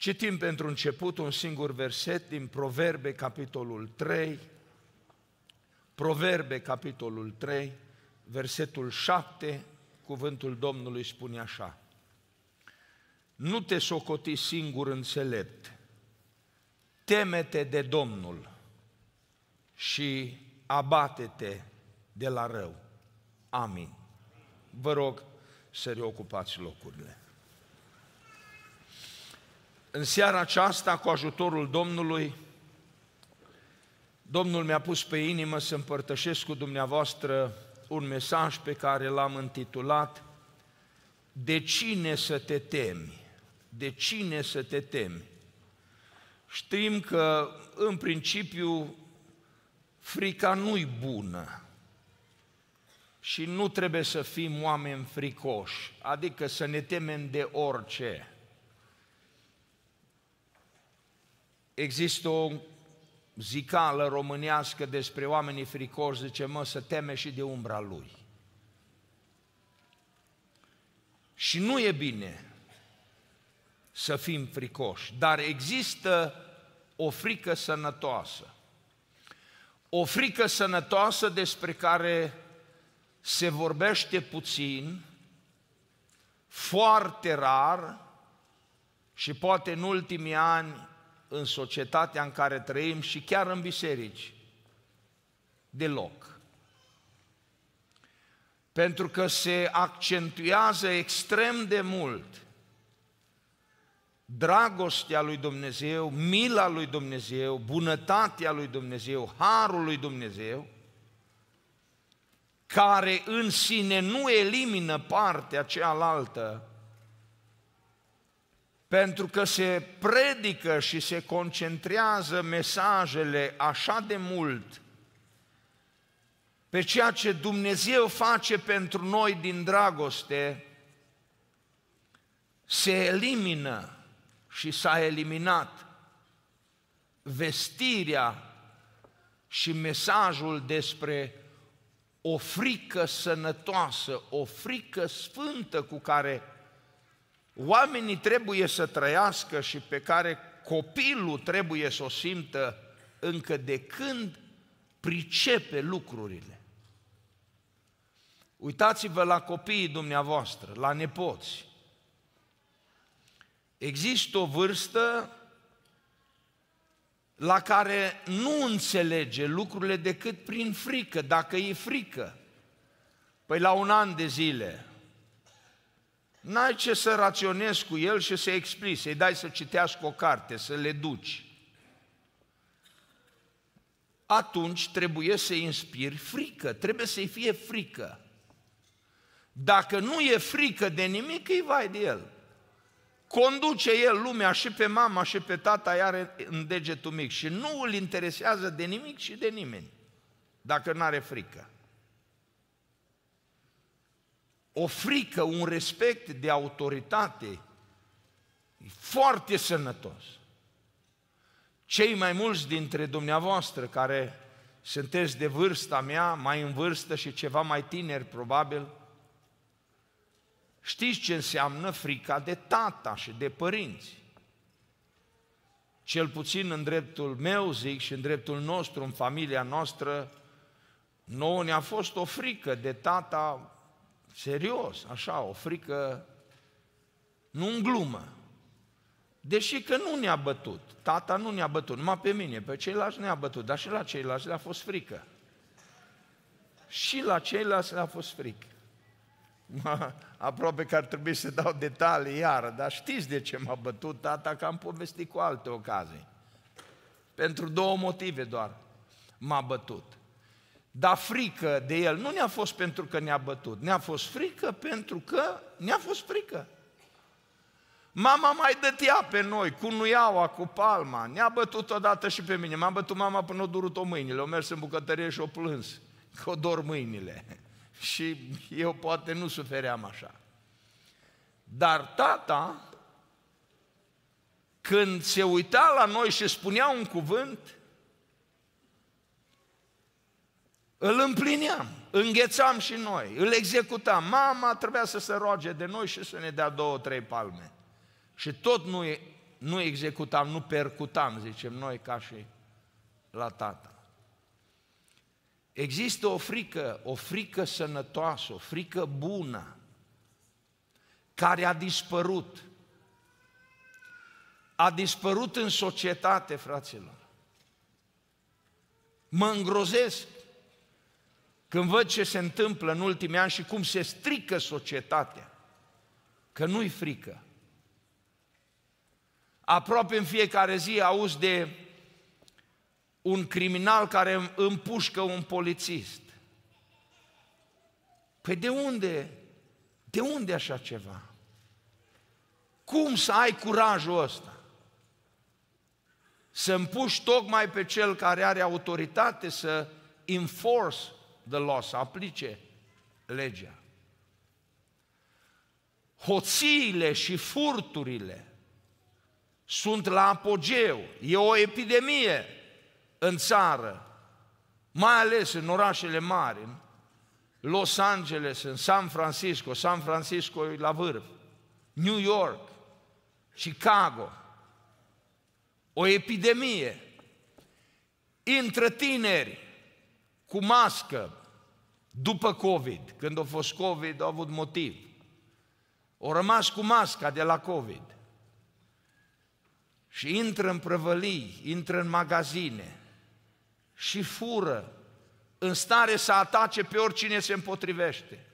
Citim pentru început un singur verset din Proverbe, capitolul 3, Proverbe, capitolul 3, versetul 7, cuvântul Domnului spune așa. Nu te socoti singur înțelept, temete de Domnul și abate-te de la rău. Amin. Vă rog să reocupați locurile. În seara aceasta, cu ajutorul Domnului, Domnul mi-a pus pe inimă să împărtășesc cu dumneavoastră un mesaj pe care l-am intitulat De cine să te temi? De cine să te temi? Știm că, în principiu, frica nu-i bună și nu trebuie să fim oameni fricoși, adică să ne temem de orice. Există o zicală românească despre oamenii fricoși, zice, mă, să teme și de umbra lui. Și nu e bine să fim fricoși, dar există o frică sănătoasă. O frică sănătoasă despre care se vorbește puțin, foarte rar și poate în ultimii ani în societatea în care trăim și chiar în biserici. Deloc. Pentru că se accentuează extrem de mult dragostea lui Dumnezeu, mila lui Dumnezeu, bunătatea lui Dumnezeu, harul lui Dumnezeu, care în sine nu elimină partea cealaltă pentru că se predică și se concentrează mesajele așa de mult pe ceea ce Dumnezeu face pentru noi din dragoste, se elimină și s-a eliminat vestirea și mesajul despre o frică sănătoasă, o frică sfântă cu care oamenii trebuie să trăiască și pe care copilul trebuie să o simtă încă de când pricepe lucrurile. Uitați-vă la copiii dumneavoastră, la nepoți. Există o vârstă la care nu înțelege lucrurile decât prin frică, dacă e frică. Păi la un an de zile, N-ai ce să raționezi cu el și să explici, să-i dai să citească o carte, să le duci. Atunci trebuie să inspiri frică, trebuie să-i fie frică. Dacă nu e frică de nimic, îi vai de el. Conduce el lumea și pe mama și pe tata iar în degetul mic și nu îl interesează de nimic și de nimeni, dacă nu are frică o frică, un respect de autoritate e foarte sănătos. Cei mai mulți dintre dumneavoastră care sunteți de vârsta mea, mai în vârstă și ceva mai tineri probabil, știți ce înseamnă frica de tata și de părinți. Cel puțin în dreptul meu, zic, și în dreptul nostru, în familia noastră, nouă ne-a fost o frică de tata Serios, așa, o frică, nu în glumă. Deși că nu ne-a bătut, tata nu ne-a bătut, numai pe mine, pe ceilalți ne-a bătut, dar și la ceilalți le-a fost frică. Și la ceilalți le-a fost frică. Aproape că ar trebui să dau detalii iară, dar știți de ce m-a bătut tata, că am povestit cu alte ocazii. Pentru două motive doar m-a bătut. Dar frică de el nu ne-a fost pentru că ne-a bătut, ne-a fost frică pentru că ne-a fost frică. Mama mai dătea pe noi, cu nuiaua, cu palma, ne-a bătut odată și pe mine. M-a bătut mama până o durut-o mâinile, o mers în bucătărie și o plâns, că o dor mâinile. Și eu poate nu sufeream așa. Dar tata, când se uita la noi și spunea un cuvânt, Îl împlineam, înghețam și noi, îl executam. Mama trebuia să se roage de noi și să ne dea două, trei palme. Și tot nu nu executam, nu percutam, zicem noi, ca și la tata. Există o frică, o frică sănătoasă, o frică bună, care a dispărut. A dispărut în societate, fraților. Mă îngrozesc când văd ce se întâmplă în ultimii ani și cum se strică societatea, că nu-i frică. Aproape în fiecare zi auzi de un criminal care împușcă un polițist. Păi de unde? De unde așa ceva? Cum să ai curajul ăsta? Să împuși tocmai pe cel care are autoritate să enforce the law, să aplice legea. Hoțiile și furturile sunt la apogeu. E o epidemie în țară, mai ales în orașele mari, în Los Angeles, în San Francisco, San Francisco e la vârf, New York, Chicago, o epidemie. Intră tineri cu mască după COVID, când a fost COVID, au avut motiv. Au rămas cu masca de la COVID. Și intră în prăvălii, intră în magazine și fură în stare să atace pe oricine se împotrivește.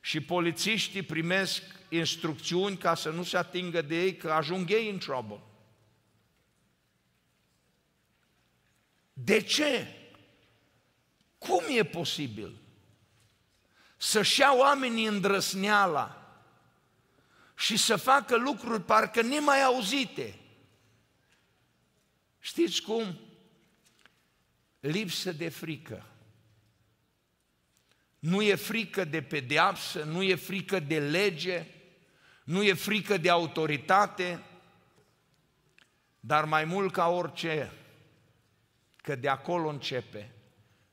Și polițiștii primesc instrucțiuni ca să nu se atingă de ei, că ajung ei în trouble. De ce? Cum e posibil să-și ia oamenii îndrăsneala și să facă lucruri parcă nemai auzite? Știți cum? Lipsă de frică. Nu e frică de pedeapsă, nu e frică de lege, nu e frică de autoritate, dar mai mult ca orice, că de acolo începe,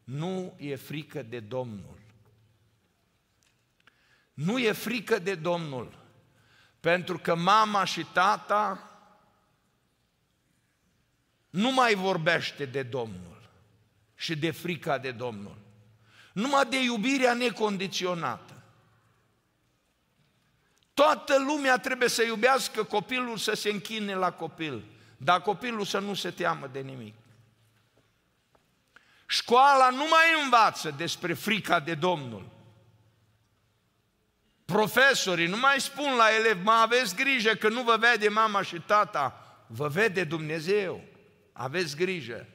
nu e frică de Domnul. Nu e frică de Domnul, pentru că mama și tata nu mai vorbește de Domnul și de frica de Domnul, numai de iubirea necondiționată. Toată lumea trebuie să iubească copilul, să se închine la copil, dar copilul să nu se teamă de nimic. Școala nu mai învață despre frica de Domnul. Profesorii nu mai spun la elevi, mă aveți grijă că nu vă vede mama și tata, vă vede Dumnezeu, aveți grijă.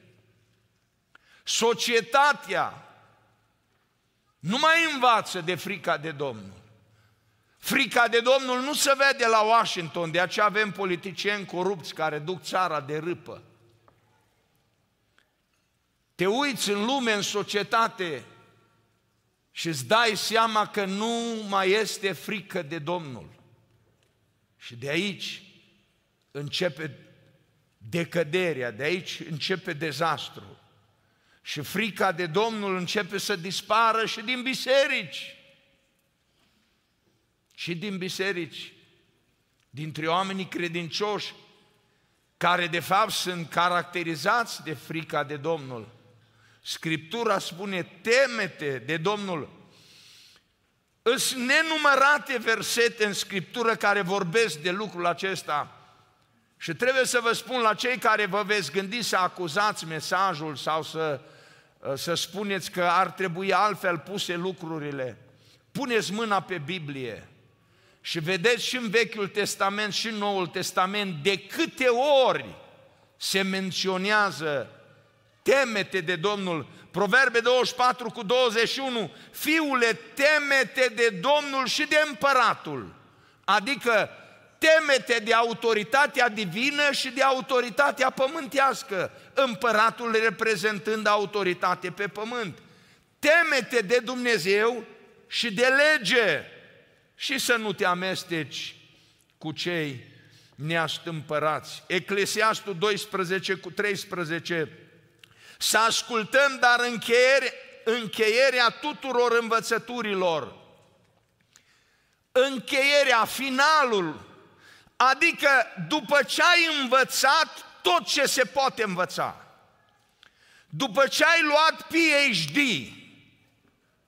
Societatea nu mai învață de frica de Domnul. Frica de Domnul nu se vede la Washington, de aceea avem politicieni corupți care duc țara de râpă. Te uiți în lume, în societate și îți dai seama că nu mai este frică de Domnul. Și de aici începe decăderea, de aici începe dezastru. Și frica de Domnul începe să dispară și din biserici și din biserici, dintre oamenii credincioși, care de fapt sunt caracterizați de frica de Domnul. Scriptura spune, temete de Domnul. Îs nenumărate versete în Scriptură care vorbesc de lucrul acesta. Și trebuie să vă spun la cei care vă veți gândi să acuzați mesajul sau să, să spuneți că ar trebui altfel puse lucrurile. Puneți mâna pe Biblie și vedeți și în Vechiul Testament și în Noul Testament de câte ori se menționează temete de Domnul. Proverbe 24 cu 21, fiule, temete de Domnul și de împăratul. Adică temete de autoritatea divină și de autoritatea pământească, împăratul reprezentând autoritate pe pământ. Temete de Dumnezeu și de lege și să nu te amesteci cu cei neastâmpărați. Eclesiastul 12 cu 13 Să ascultăm, dar încheiere, încheierea tuturor învățăturilor, încheierea, finalul. Adică după ce ai învățat tot ce se poate învăța, după ce ai luat PhD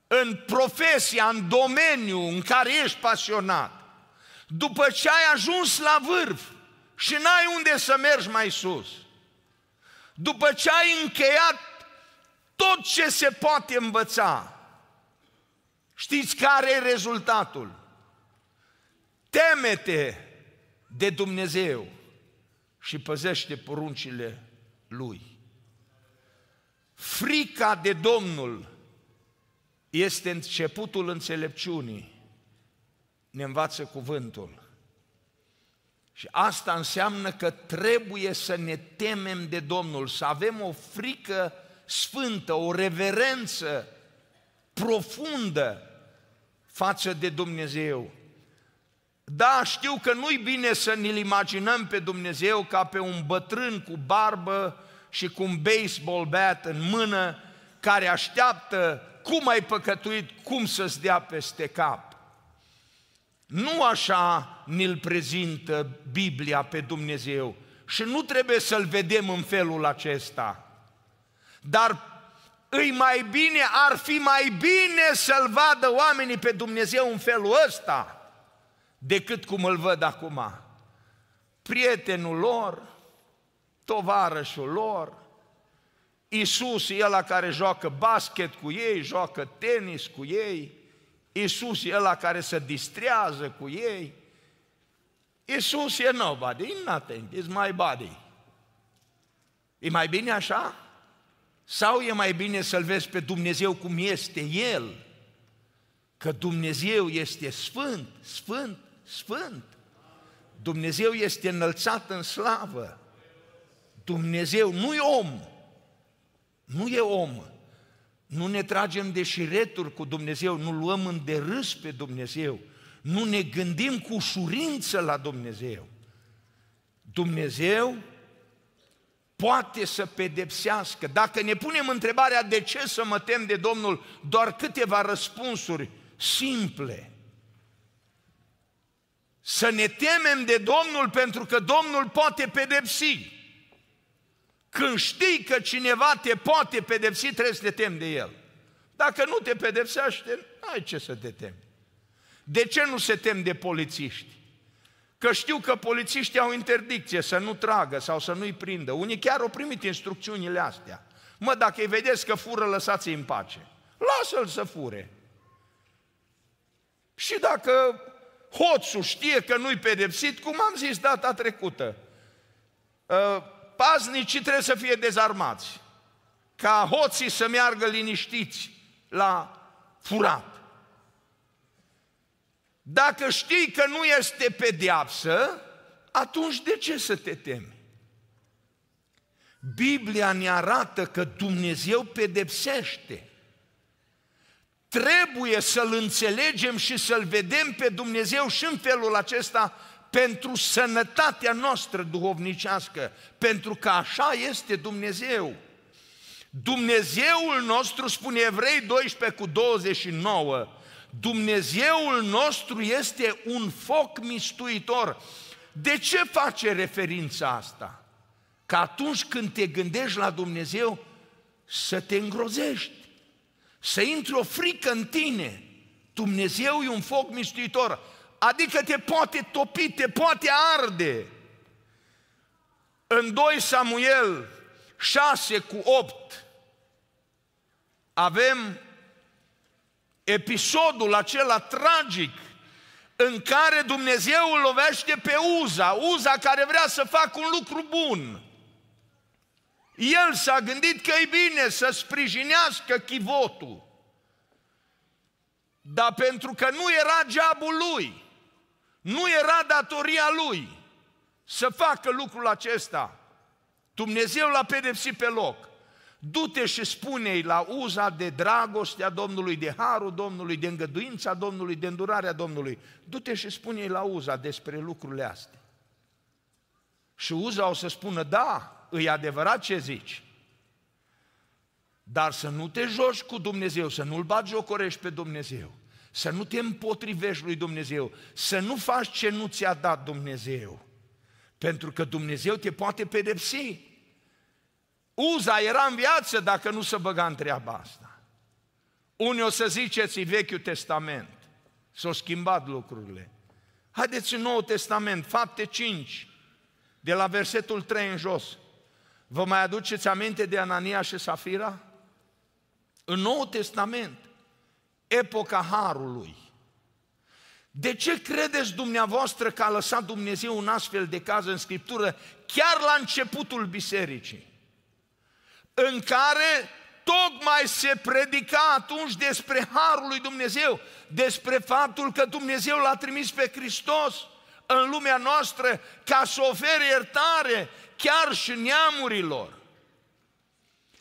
în profesia, în domeniu în care ești pasionat, după ce ai ajuns la vârf și n-ai unde să mergi mai sus, după ce ai încheiat tot ce se poate învăța, știți care e rezultatul? Temete de Dumnezeu și păzește poruncile Lui. Frica de Domnul este începutul înțelepciunii, ne învață cuvântul. Și asta înseamnă că trebuie să ne temem de Domnul, să avem o frică sfântă, o reverență profundă față de Dumnezeu. Da, știu că nu-i bine să ne-l imaginăm pe Dumnezeu ca pe un bătrân cu barbă și cu un baseball bat în mână, care așteaptă cum ai păcătuit, cum să-ți dea peste cap. Nu așa ne-l prezintă Biblia pe Dumnezeu și nu trebuie să-l vedem în felul acesta. Dar îi mai bine, ar fi mai bine să-l vadă oamenii pe Dumnezeu în felul ăsta decât cum îl văd acum. Prietenul lor, tovarășul lor, Isus e ăla care joacă basket cu ei, joacă tenis cu ei, Isus e ăla care se distrează cu ei, Isus e nobody, e nothing, is my body. E mai bine așa? Sau e mai bine să-L vezi pe Dumnezeu cum este El? Că Dumnezeu este sfânt, sfânt, sfânt. Dumnezeu este înălțat în slavă. Dumnezeu nu e om. Nu e om. Nu ne tragem de șireturi cu Dumnezeu, nu luăm în derâs pe Dumnezeu, nu ne gândim cu ușurință la Dumnezeu. Dumnezeu poate să pedepsească. Dacă ne punem întrebarea de ce să mă tem de Domnul, doar câteva răspunsuri simple. Să ne temem de Domnul pentru că Domnul poate pedepsi. Când știi că cineva te poate pedepsi, trebuie să te temi de el. Dacă nu te pedepsește, ai ce să te temi. De ce nu se tem de polițiști? Că știu că polițiștii au interdicție să nu tragă sau să nu-i prindă. Unii chiar au primit instrucțiunile astea. Mă, dacă îi vedeți că fură, lăsați-i în pace. Lasă-l să fure. Și dacă hoțul știe că nu-i pedepsit, cum am zis data trecută, ă, paznicii trebuie să fie dezarmați, ca hoții să meargă liniștiți la furat. Dacă știi că nu este pedeapsă, atunci de ce să te temi? Biblia ne arată că Dumnezeu pedepsește. Trebuie să-L înțelegem și să-L vedem pe Dumnezeu și în felul acesta pentru sănătatea noastră duhovnicească, pentru că așa este Dumnezeu. Dumnezeul nostru, spune Evrei 12 cu 29, Dumnezeul nostru este un foc mistuitor. De ce face referința asta? Că atunci când te gândești la Dumnezeu, să te îngrozești, să intri o frică în tine. Dumnezeu e un foc mistuitor, adică te poate topi, te poate arde. În 2 Samuel 6 cu 8 avem episodul acela tragic în care Dumnezeu îl lovește pe Uza, Uza care vrea să facă un lucru bun. El s-a gândit că e bine să sprijinească chivotul, dar pentru că nu era geabul lui, nu era datoria lui să facă lucrul acesta, Dumnezeu l-a pedepsit pe loc. Du-te și spune-i la uza de dragostea Domnului, de harul Domnului, de îngăduința Domnului, de îndurarea Domnului. Du-te și spune-i la uza despre lucrurile astea. Și uza o să spună, da, e adevărat ce zici. Dar să nu te joci cu Dumnezeu, să nu-L bagi jocorești pe Dumnezeu. Să nu te împotrivești lui Dumnezeu, să nu faci ce nu ți-a dat Dumnezeu, pentru că Dumnezeu te poate pedepsi. Uza era în viață dacă nu se băga în treaba asta. Unii o să ziceți, Vechiul Testament, s-au schimbat lucrurile. Haideți în Noul Testament, fapte 5, de la versetul 3 în jos. Vă mai aduceți aminte de Anania și Safira? În Noul Testament, epoca Harului. De ce credeți dumneavoastră că a lăsat Dumnezeu un astfel de caz în Scriptură chiar la începutul bisericii? În care tocmai se predica atunci despre Harul lui Dumnezeu, despre faptul că Dumnezeu l-a trimis pe Hristos în lumea noastră ca să ofere iertare chiar și neamurilor.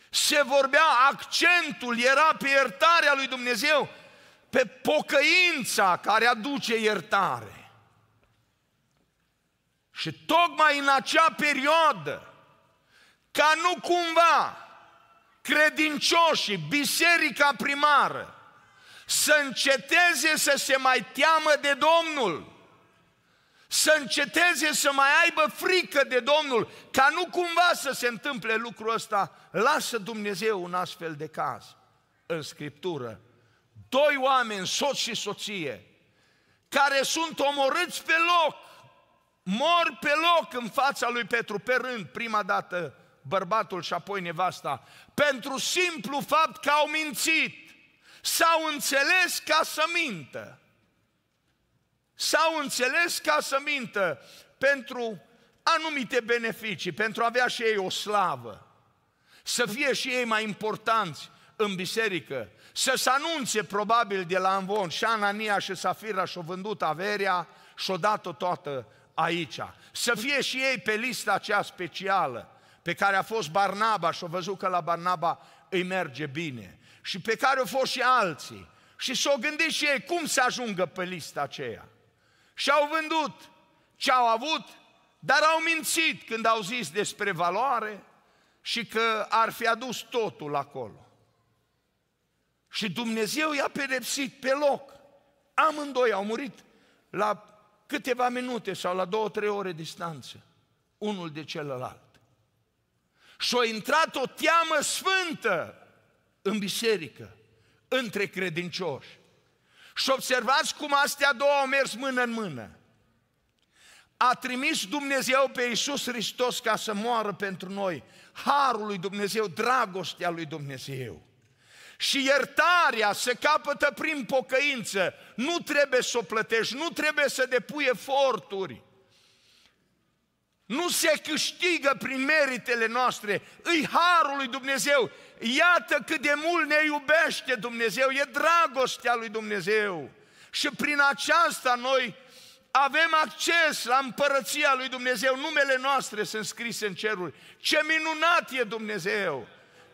Se vorbea, accentul era pe iertarea lui Dumnezeu, pe pocăința care aduce iertare. Și tocmai în acea perioadă, ca nu cumva credincioșii, biserica primară, să înceteze să se mai teamă de Domnul, să înceteze să mai aibă frică de Domnul, ca nu cumva să se întâmple lucrul ăsta, lasă Dumnezeu un astfel de caz în Scriptură. Doi oameni, soț și soție, care sunt omorâți pe loc, mor pe loc în fața lui Petru, pe rând, prima dată bărbatul și apoi nevasta, pentru simplu fapt că au mințit, s-au înțeles ca să mintă. S-au înțeles ca să mintă pentru anumite beneficii, pentru a avea și ei o slavă, să fie și ei mai importanți în biserică, să se anunțe probabil de la Anvon și Anania și Safira și-au vândut averea și-au dat-o toată aici. Să fie și ei pe lista aceea specială pe care a fost Barnaba și-au văzut că la Barnaba îi merge bine și pe care au fost și alții. Și s-au gândit și ei cum să ajungă pe lista aceea. Și au vândut ce au avut, dar au mințit când au zis despre valoare și că ar fi adus totul acolo. Și Dumnezeu i-a pedepsit pe loc. Amândoi au murit la câteva minute sau la două, trei ore distanță, unul de celălalt. Și a intrat o teamă sfântă în biserică, între credincioși. Și observați cum astea două au mers mână în mână. A trimis Dumnezeu pe Iisus Hristos ca să moară pentru noi. Harul lui Dumnezeu, dragostea lui Dumnezeu. Și iertarea se capătă prin pocăință. Nu trebuie să o plătești, nu trebuie să depui eforturi. Nu se câștigă prin meritele noastre, îi harul lui Dumnezeu. Iată cât de mult ne iubește Dumnezeu, e dragostea lui Dumnezeu. Și prin aceasta noi avem acces la împărăția lui Dumnezeu, numele noastre sunt scrise în ceruri. Ce minunat e Dumnezeu!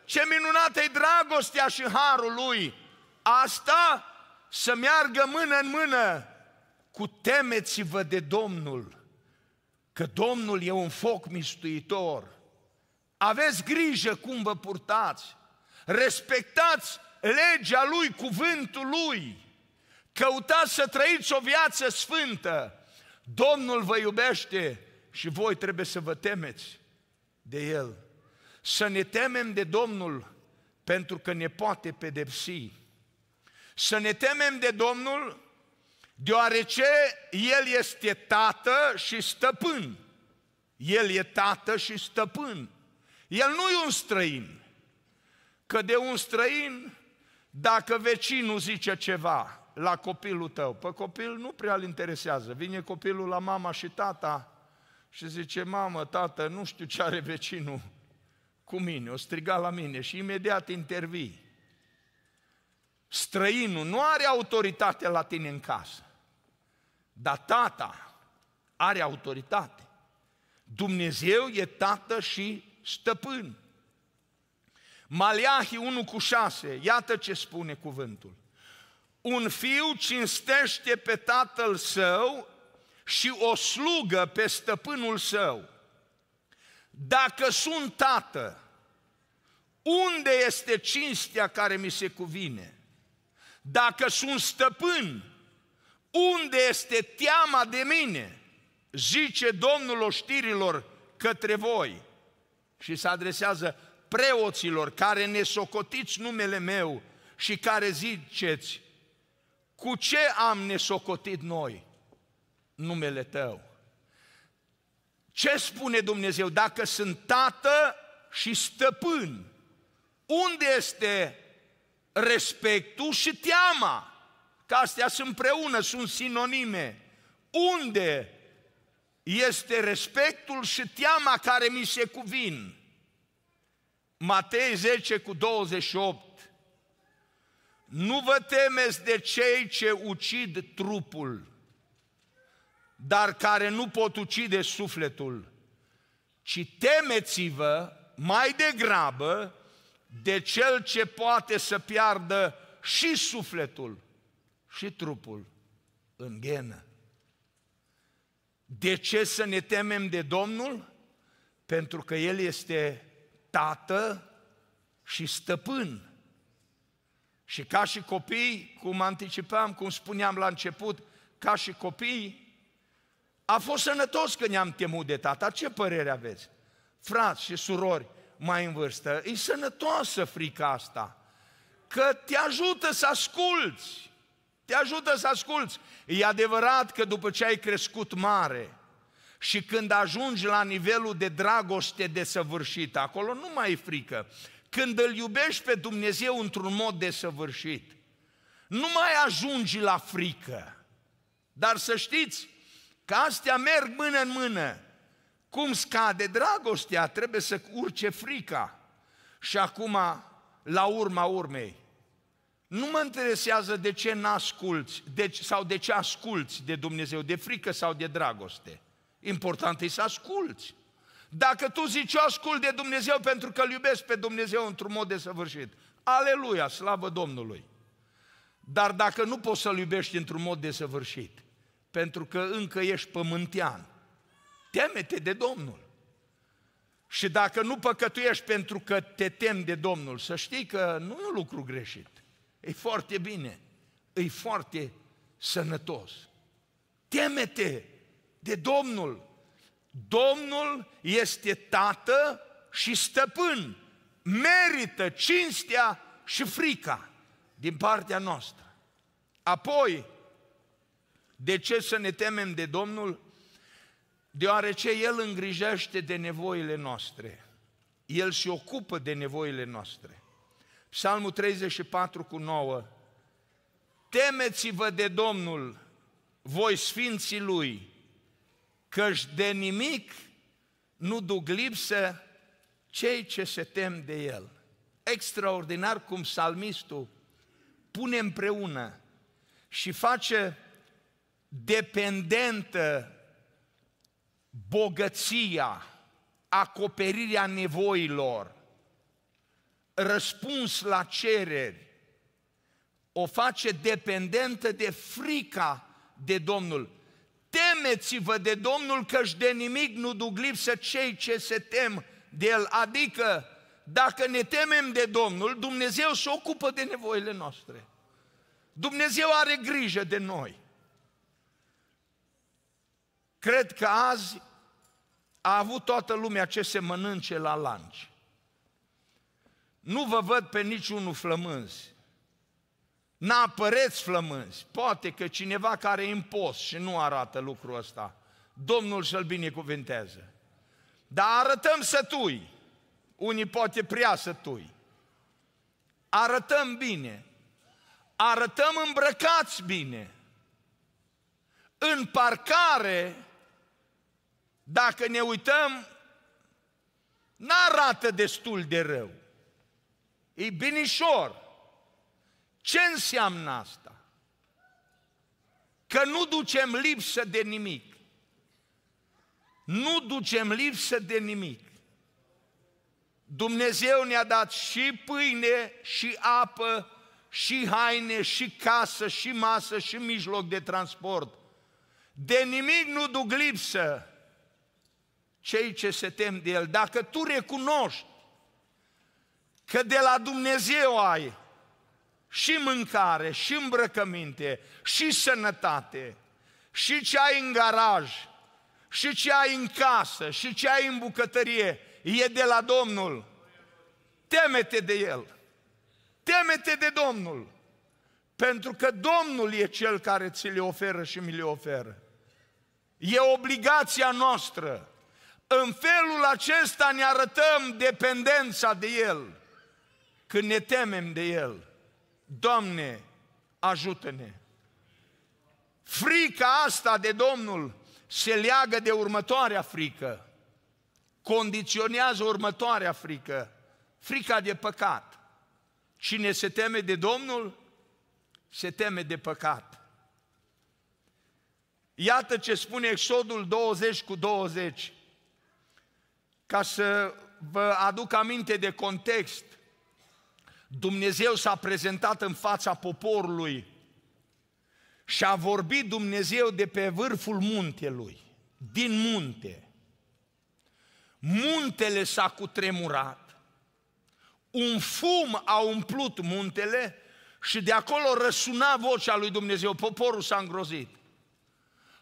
Ce minunată e dragostea și harul lui! Asta să meargă mână în mână cu temeți-vă de Domnul că Domnul e un foc mistuitor. Aveți grijă cum vă purtați, respectați legea Lui, cuvântul Lui, căutați să trăiți o viață sfântă. Domnul vă iubește și voi trebuie să vă temeți de El. Să ne temem de Domnul pentru că ne poate pedepsi. Să ne temem de Domnul deoarece El este tată și stăpân. El e tată și stăpân. El nu e un străin. Că de un străin, dacă vecinul zice ceva la copilul tău, pe copil nu prea îl interesează. Vine copilul la mama și tata și zice, mamă, tată, nu știu ce are vecinul cu mine, o striga la mine și imediat intervii. Străinul nu are autoritate la tine în casă. Dar tata are autoritate. Dumnezeu e tată și stăpân. Maliahi 1 cu 6, iată ce spune cuvântul. Un fiu cinstește pe tatăl său și o slugă pe stăpânul său. Dacă sunt tată, unde este cinstea care mi se cuvine? Dacă sunt stăpân, unde este teama de mine? Zice Domnul oștirilor către voi. Și se adresează preoților care ne socotiți numele meu și care ziceți, cu ce am nesocotit noi numele tău? Ce spune Dumnezeu? Dacă sunt tată și stăpân, unde este respectul și teama? Că astea sunt împreună, sunt sinonime. Unde este respectul și teama care mi se cuvin? Matei 10 cu 28. Nu vă temeți de cei ce ucid trupul, dar care nu pot ucide sufletul, ci temeți-vă mai degrabă de cel ce poate să piardă și sufletul și trupul în ghenă. De ce să ne temem de Domnul? Pentru că El este tată și stăpân. Și ca și copii, cum anticipam, cum spuneam la început, ca și copii, a fost sănătos că ne-am temut de tata. Ce părere aveți? Frați și surori mai în vârstă, e sănătoasă frica asta, că te ajută să asculți, te ajută să asculți. E adevărat că după ce ai crescut mare, și când ajungi la nivelul de dragoste desăvârșit, acolo nu mai e frică. Când îl iubești pe Dumnezeu într-un mod desăvârșit, nu mai ajungi la frică. Dar să știți că astea merg mână în mână. Cum scade dragostea, trebuie să urce frica. Și acum, la urma urmei, nu mă interesează de ce n-asculți de, sau de ce asculți de Dumnezeu, de frică sau de dragoste. Important e să asculți. Dacă tu zici, eu ascult de Dumnezeu pentru că îl iubesc pe Dumnezeu într-un mod desăvârșit, aleluia, slavă Domnului. Dar dacă nu poți să-L iubești într-un mod desăvârșit, pentru că încă ești pământean, teme-te de Domnul. Și dacă nu păcătuiești pentru că te temi de Domnul, să știi că nu e un lucru greșit. E foarte bine, e foarte sănătos. Teme-te de Domnul. Domnul este tată și stăpân. Merită cinstea și frica din partea noastră. Apoi, de ce să ne temem de Domnul? Deoarece El îngrijește de nevoile noastre. El se ocupă de nevoile noastre. Psalmul 34 cu 9. Temeți-vă de Domnul, voi sfinții Lui, căci de nimic nu duc lipsă cei ce se tem de El. Extraordinar cum salmistul pune împreună și face dependentă bogăția, acoperirea nevoilor, răspuns la cereri, o face dependentă de frica de Domnul. Temeți-vă de Domnul căci de nimic nu duc lipsă cei ce se tem de El. Adică, dacă ne temem de Domnul, Dumnezeu se ocupă de nevoile noastre. Dumnezeu are grijă de noi. Cred că azi a avut toată lumea ce se mănânce la lanci. Nu vă văd pe niciunul flămânzi. N-apăreți flămânzi. Poate că cineva care e în post și nu arată lucrul ăsta, Domnul să-l binecuvântează. Dar arătăm sătui. Unii poate prea sătui. Arătăm bine. Arătăm îmbrăcați bine. În parcare, dacă ne uităm, n-arată destul de rău. E binișor. Ce înseamnă asta? Că nu ducem lipsă de nimic. Nu ducem lipsă de nimic. Dumnezeu ne-a dat și pâine, și apă, și haine, și casă, și masă, și mijloc de transport. De nimic nu duc lipsă cei ce se tem de El. Dacă tu recunoști că de la Dumnezeu ai și mâncare, și îmbrăcăminte, și sănătate, și ce ai în garaj, și ce ai în casă, și ce ai în bucătărie, e de la Domnul. Temete de El. Temete de Domnul. Pentru că Domnul e Cel care ți le oferă și mi le oferă. E obligația noastră. În felul acesta ne arătăm dependența de El. Când ne temem de El. Doamne, ajută-ne! Frica asta de Domnul se leagă de următoarea frică. Condiționează următoarea frică. Frica de păcat. Cine se teme de Domnul, se teme de păcat. Iată ce spune Exodul 20 cu 20. Ca să vă aduc aminte de context, Dumnezeu s-a prezentat în fața poporului și a vorbit Dumnezeu de pe vârful muntelui, din munte. Muntele s-a cutremurat, un fum a umplut muntele și de acolo răsuna vocea lui Dumnezeu. Poporul s-a îngrozit.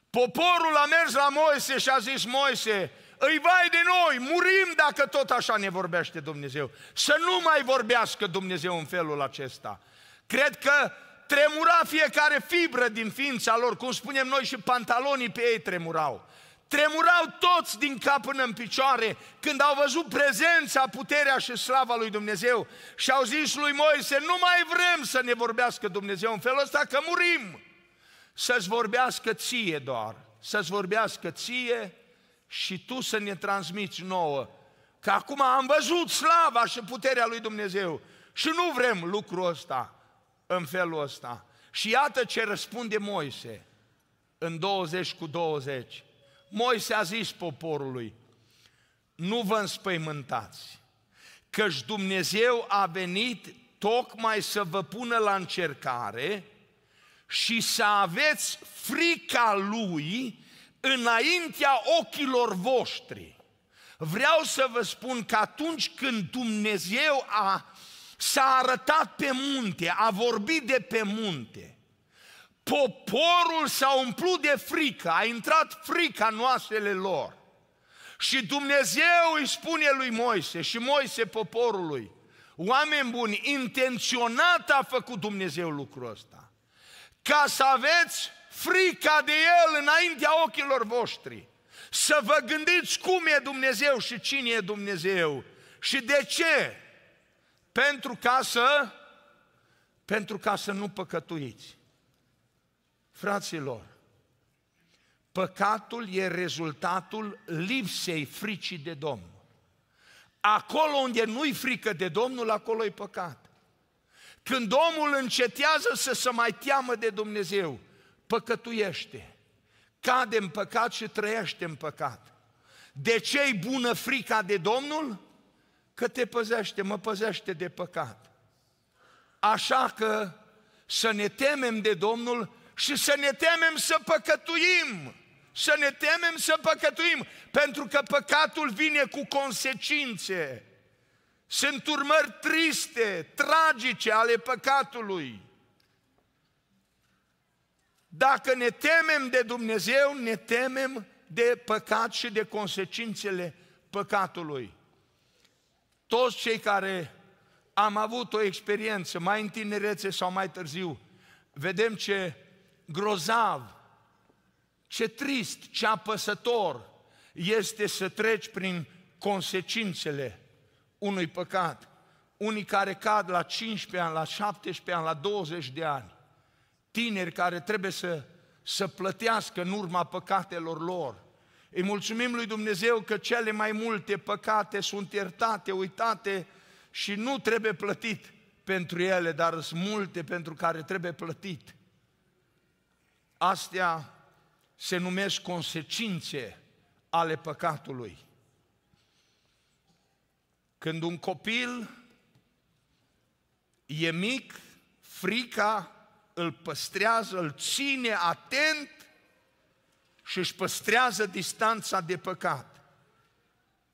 Poporul a mers la Moise și a zis, Moise, îi vai de noi, murim dacă tot așa ne vorbește Dumnezeu. Să nu mai vorbească Dumnezeu în felul acesta. Cred că tremura fiecare fibră din ființa lor, cum spunem noi și pantalonii pe ei tremurau. Tremurau toți din cap până în picioare când au văzut prezența, puterea și slava lui Dumnezeu și au zis lui Moise, nu mai vrem să ne vorbească Dumnezeu în felul ăsta, că murim. Să-ți vorbească ție doar, să-ți vorbească ție și tu să ne transmiți nouă că acum am văzut slava și puterea lui Dumnezeu și nu vrem lucrul ăsta în felul ăsta. Și iată ce răspunde Moise în 20 cu 20. Moise a zis poporului, nu vă înspăimântați, căci Dumnezeu a venit tocmai să vă pună la încercare și să aveți frica Lui înaintea ochilor voștri. Vreau să vă spun că atunci când Dumnezeu a, s-a arătat pe munte, a vorbit de pe munte, poporul s-a umplut de frică, a intrat frica în oasele lor. Și Dumnezeu îi spune lui Moise și Moise poporului, oameni buni, intenționat a făcut Dumnezeu lucrul ăsta, ca să aveți frica de El înaintea ochilor voștri. Să vă gândiți cum e Dumnezeu și cine e Dumnezeu și de ce. Pentru ca să, pentru ca să nu păcătuiți. Fraților, păcatul e rezultatul lipsei fricii de Domnul. Acolo unde nu-i frică de Domnul, acolo e păcat. Când omul încetează să se mai teamă de Dumnezeu, păcătuiește, cade în păcat și trăiește în păcat. De ce e bună frica de Domnul? Că te păzește, mă păzește de păcat. Așa că să ne temem de Domnul și să ne temem să păcătuim. Să ne temem să păcătuim, pentru că păcatul vine cu consecințe. Sunt urmări triste, tragice ale păcatului. Dacă ne temem de Dumnezeu, ne temem de păcat și de consecințele păcatului. Toți cei care am avut o experiență, mai în tinerețe sau mai târziu, vedem ce grozav, ce trist, ce apăsător este să treci prin consecințele unui păcat. Unii care cad la 15 ani, la 17 ani, la 20 de ani tineri care trebuie să, să plătească în urma păcatelor lor. Îi mulțumim lui Dumnezeu că cele mai multe păcate sunt iertate, uitate și nu trebuie plătit pentru ele, dar sunt multe pentru care trebuie plătit. Astea se numesc consecințe ale păcatului. Când un copil e mic, frica îl păstrează, îl ține atent și își păstrează distanța de păcat.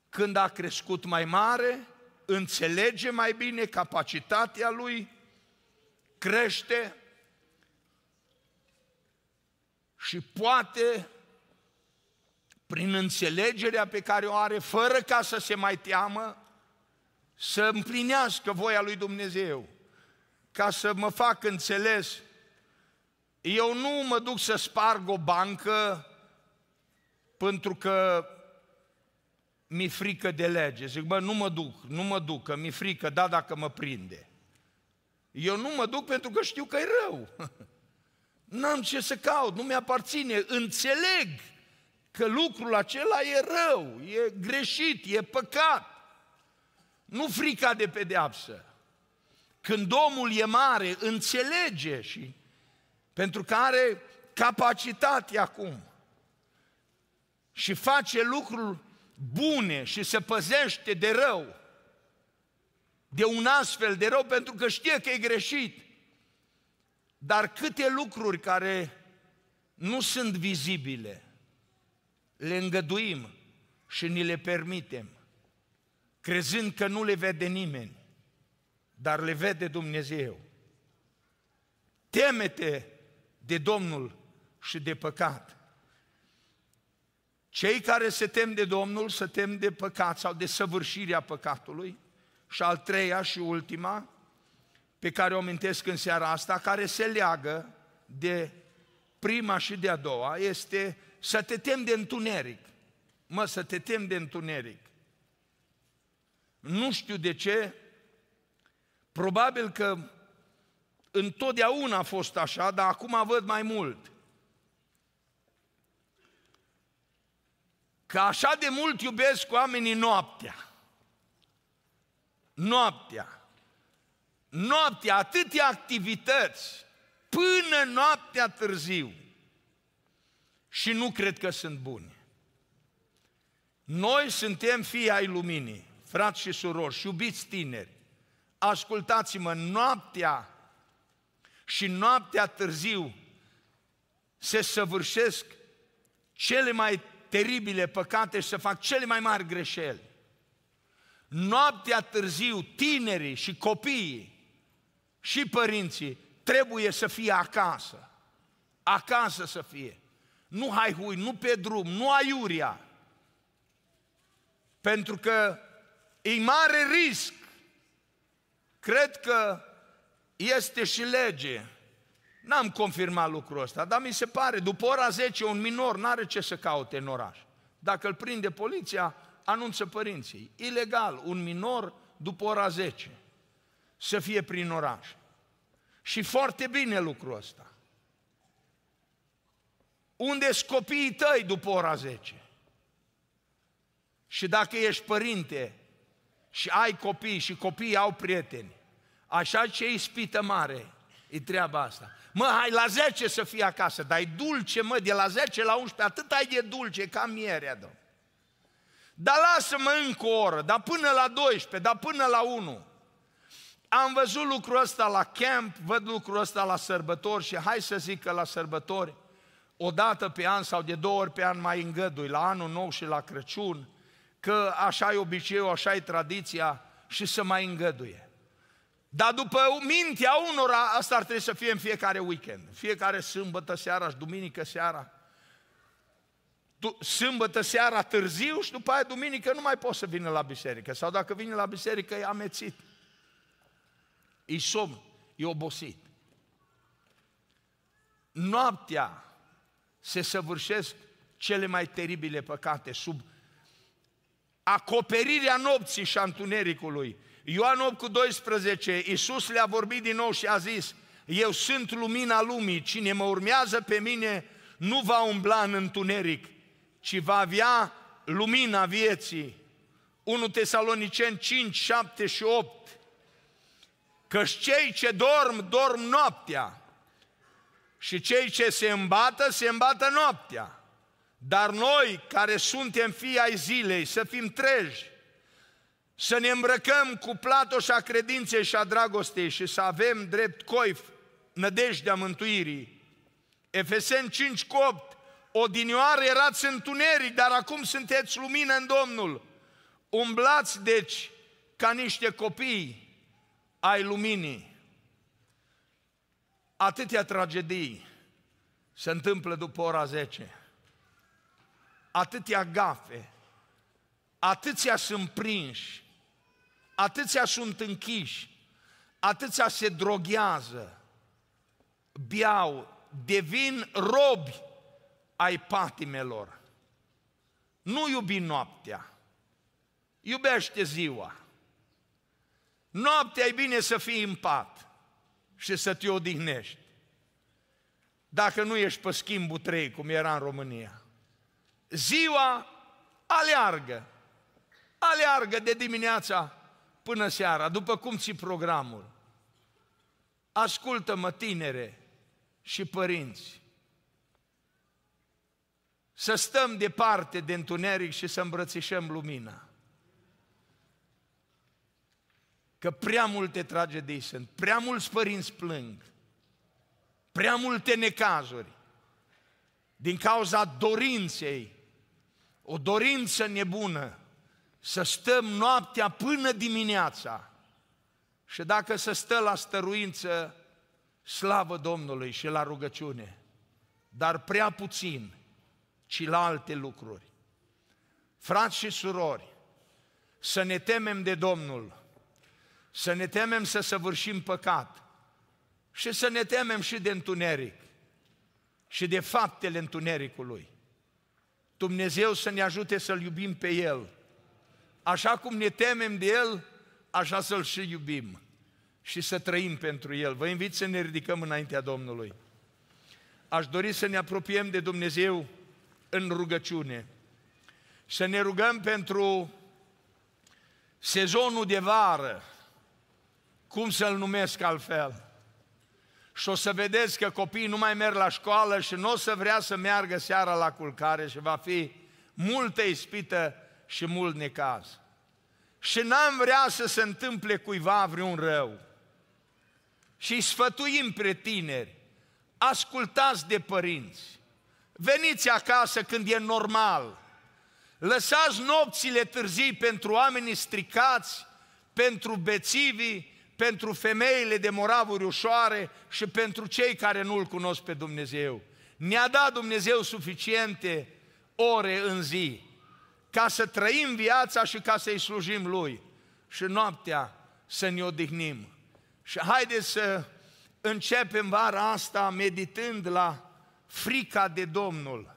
Când a crescut mai mare, înțelege mai bine capacitatea lui, crește și poate, prin înțelegerea pe care o are, fără ca să se mai teamă, să împlinească voia lui Dumnezeu, ca să mă fac înțeles. Eu nu mă duc să sparg o bancă pentru că mi-e frică de lege. Zic, bă, nu mă duc, nu mă duc, că mi-e frică, da, dacă mă prinde. Eu nu mă duc pentru că știu că e rău. N-am ce să caut, nu mi-aparține. Înțeleg că lucrul acela e rău, e greșit, e păcat. Nu frica de pedeapsă. Când omul e mare, înțelege și pentru că are capacitate acum și face lucruri bune și se păzește de rău, de un astfel de rău, pentru că știe că e greșit. Dar câte lucruri care nu sunt vizibile, le îngăduim și ni le permitem, crezând că nu le vede nimeni, dar le vede Dumnezeu. Temete de Domnul și de păcat. Cei care se tem de Domnul se tem de păcat sau de săvârșirea păcatului. Și al treia și ultima, pe care o amintesc în seara asta, care se leagă de prima și de a doua, este să te tem de întuneric. Mă, să te tem de întuneric. Nu știu de ce, probabil că întotdeauna a fost așa, dar acum văd mai mult. Că așa de mult iubesc oamenii noaptea. Noaptea. Noaptea, atâtea activități, până noaptea târziu. Și nu cred că sunt bune. Noi suntem fii ai luminii, frați și surori, și iubiți tineri. Ascultați-mă, noaptea și noaptea târziu se săvârșesc cele mai teribile păcate și să fac cele mai mari greșeli. Noaptea târziu, tinerii și copiii și părinții trebuie să fie acasă. Acasă să fie. Nu haihui, nu pe drum, nu aiuria. Pentru că e mare risc. Cred că este și lege N-am confirmat lucrul ăsta, dar mi se pare, după ora 10, un minor n-are ce să caute în oraș. Dacă îl prinde poliția, anunță părinții. Ilegal, un minor după ora 10 să fie prin oraș. Și foarte bine lucrul ăsta. Unde sunt copiii tăi după ora 10? Și dacă ești părinte și ai copii și copiii au prieteni, așa ce ispită mare e treaba asta. Mă, hai la 10 să fii acasă, dar e dulce, mă, de la 10 la 11, atât ai de dulce, ca mierea, domn. Dar lasă-mă încă o oră, dar până la 12, dar până la 1. Am văzut lucrul ăsta la camp, văd lucrul ăsta la sărbători și hai să zic că la sărbători, o dată pe an sau de două ori pe an mai îngădui, la anul nou și la Crăciun, că așa e obiceiul, așa e tradiția și să mai îngăduie. Dar după mintea unora, asta ar trebui să fie în fiecare weekend. Fiecare sâmbătă seara și duminică seara. Sâmbătă seara târziu și după aia duminică nu mai poți să vină la biserică. Sau dacă vine la biserică e amețit. E somn, e obosit. Noaptea se săvârșesc cele mai teribile păcate sub acoperirea nopții și a întunericului Ioan 8 cu 12, Iisus le-a vorbit din nou și a zis, eu sunt lumina lumii, cine mă urmează pe mine nu va umbla în întuneric, ci va avea lumina vieții. 1 Tesaloniceni 5, 7 și 8. Căci cei ce dorm, dorm noaptea și cei ce se îmbată, se îmbată noaptea. Dar noi, care suntem fii ai zilei, să fim treji, să ne îmbrăcăm cu platoșa credinței și a dragostei și să avem drept coif nădejdea mântuirii. Efeseni 5 cu 8, odinioară erați întuneric, dar acum sunteți lumină în Domnul. Umblați, deci, ca niște copii ai luminii. Atâtea tragedii se întâmplă după ora 10. Atâtea gafe, atâția sunt prinși, atâția sunt închiși, atâția se droghează, biau, devin robi ai patimelor. Nu iubi noaptea, iubește ziua. Noaptea e bine să fii în pat și să te odihnești. Dacă nu ești pe schimbul 3, cum era în România. Ziua aleargă. Aleargă de dimineața până seara, după cum ți programul. Ascultă-mă, tinere și părinți. Să stăm departe de întuneric și să îmbrățișăm lumina. Că prea multe tragedii sunt, prea mulți părinți plâng, prea multe necazuri, din cauza dorinței, o dorință nebună, să stăm noaptea până dimineața. Și dacă să stă la stăruință, slavă Domnului și la rugăciune, dar prea puțin, ci la alte lucruri. Frați și surori, să ne temem de Domnul, să ne temem să săvârșim păcat și să ne temem și de întuneric și de faptele întunericului. Dumnezeu să ne ajute să-L iubim pe El. Așa cum ne temem de El, așa să-L și iubim și să trăim pentru El. Vă invit să ne ridicăm înaintea Domnului. Aș dori să ne apropiem de Dumnezeu în rugăciune. Să ne rugăm pentru sezonul de vară, cum să-l numesc altfel. Și o să vedeți că copiii nu mai merg la școală și nu o să vrea să meargă seara la culcare și va fi multă ispită și mult necaz. Și n-am vrea să se întâmple cuiva vreun rău. Și sfătuim pre tineri, ascultați de părinți, veniți acasă când e normal, lăsați nopțile târzii pentru oamenii stricați, pentru bețivii, pentru femeile de moravuri ușoare și pentru cei care nu-L cunosc pe Dumnezeu. Ne-a dat Dumnezeu suficiente ore în zi ca să trăim viața și ca să-i slujim Lui. Și noaptea să ne odihnim. Și haideți să începem vara asta meditând la frica de Domnul,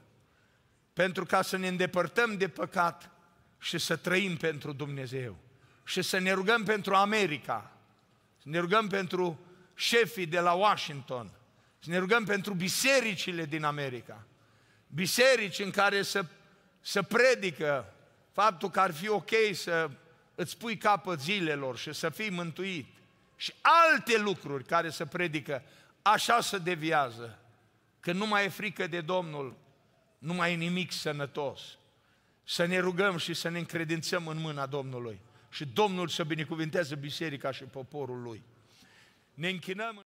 pentru ca să ne îndepărtăm de păcat și să trăim pentru Dumnezeu. Și să ne rugăm pentru America, să ne rugăm pentru șefii de la Washington, să ne rugăm pentru bisericile din America, biserici în care să, să predică faptul că ar fi ok să îți pui capăt zilelor și să fii mântuit și alte lucruri care să predică, așa să deviază. Că nu mai e frică de Domnul, nu mai e nimic sănătos. Să ne rugăm și să ne încredințăm în mâna Domnului și Domnul să binecuvinteze biserica și poporul lui. Ne închinăm